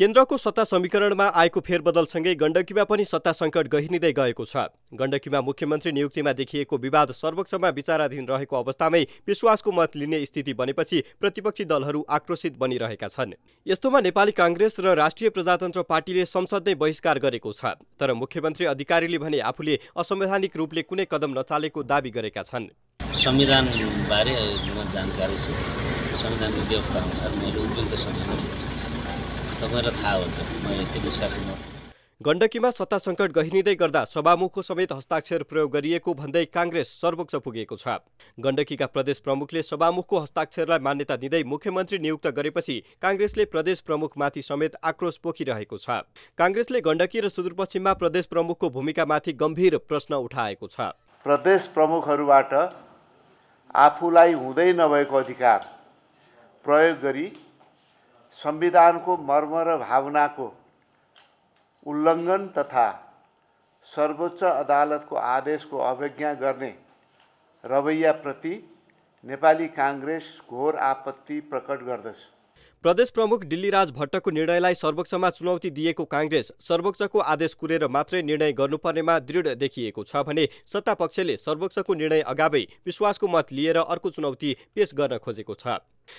केन्द्रको सत्ता समीकरणमा आएको फेरबदलसँगै गण्डकीमा पनि सत्ता सङ्कट गहिरिँदै गएको छ। गण्डकीमा मुख्यमन्त्री नियुक्तिमा देखिएको विवाद सर्वोच्चमा विचाराधीन रहेको अवस्थामै विश्वासको मत लिने स्थिति बनेपछि प्रतिपक्षी दलहरू आक्रोशित बनिरहेका छन्। यस्तोमा नेपाली काङ्ग्रेस र राष्ट्रिय प्रजातन्त्र पार्टीले संसद नै बहिष्कार गरेको छ तर मुख्यमन्त्री अधिकारीले भने आफूले असंवैधानिक रूपले कुनै कदम नचालेको दावी गरेका छन्। संविधानबारे म जानकारी छु। संविधानको व्यवस्था अनुसार मैले उपयुक्त लिन्छु तपाईँलाई थाहा हुन्छ म यति विश्वास गण्डकीमा सत्ता सङ्कट गहिरिँदै गर्दा सभामुखको समेत हस्ताक्षर प्रयोग गरिएको भन्दै काङ्ग्रेस सर्वोच्च पुगेको छ। गण्डकीका प्रदेश प्रमुखले सभामुखको हस्ताक्षरलाई मान्यता दिँदै मुख्यमन्त्री नियुक्त गरेपछि काङ्ग्रेसले प्रदेश प्रमुखमाथि समेत आक्रोश पोखिरहेको छ। काङ्ग्रेसले गण्डकी र सुदूरपश्चिममा प्रदेश प्रमुखको भूमिकामाथि गम्भीर प्रश्न उठाएको छ। प्रदेश प्रमुखहरूबाट आफूलाई हुँदै नभएको अधिकार प्रयोग गरी संविधानको मर्म र भावनाको उल्लङ्घन तथा सर्वोच्च अदालतको आदेशको अवज्ञा गर्ने रवैयाप्रति नेपाली काङ्ग्रेस घोर आपत्ति प्रकट गर्दछ। प्रदेश प्रमुख दिल्लीराज भट्टको निर्णयलाई सर्वोच्चमा चुनौती दिएको काङ्ग्रेस सर्वोच्चको आदेश कुरेर मात्रै निर्णय गर्नुपर्नेमा दृढ देखिएको छ भने सत्तापक्षले सर्वोच्चको निर्णय अगावै विश्वासको मत लिएर अर्को चुनौती पेश गर्न खोजेको छ।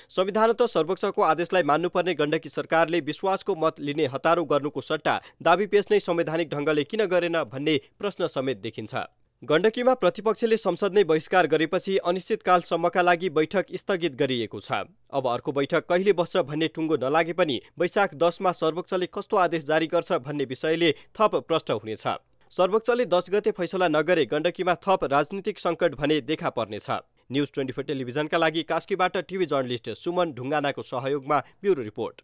संविधानत सर्वोच्चको आदेशलाई मान्नुपर्ने गण्डकी सरकारले विश्वासको मत लिने हतारो गर्नुको सट्टा दावी पेश नै संवैधानिक ढङ्गले किन गरेन भन्ने प्रश्न समेत देखिन्छ। गण्डकीमा प्रतिपक्षले संसद नै बहिष्कार गरेपछि अनिश्चितकालसम्मका लागि बैठक स्थगित गरिएको छ। अब अर्को बैठक कहिले बस्छ भन्ने टुङ्गो नलागे पनि वैशाख दसमा सर्वोच्चले कस्तो आदेश जारी गर्छ भन्ने विषयले थप प्रश्न हुनेछ। सर्वोच्चले दस गते फैसला नगरे गण्डकीमा थप राजनीतिक सङ्कट भने देखा पर्नेछ। न्युज ट्वेन्टी फोर टेलिभिजनका लागि कास्कीबाट टिभी जर्नलिस्ट सुमन ढुङ्गानाको सहयोगमा ब्युरो रिपोर्ट।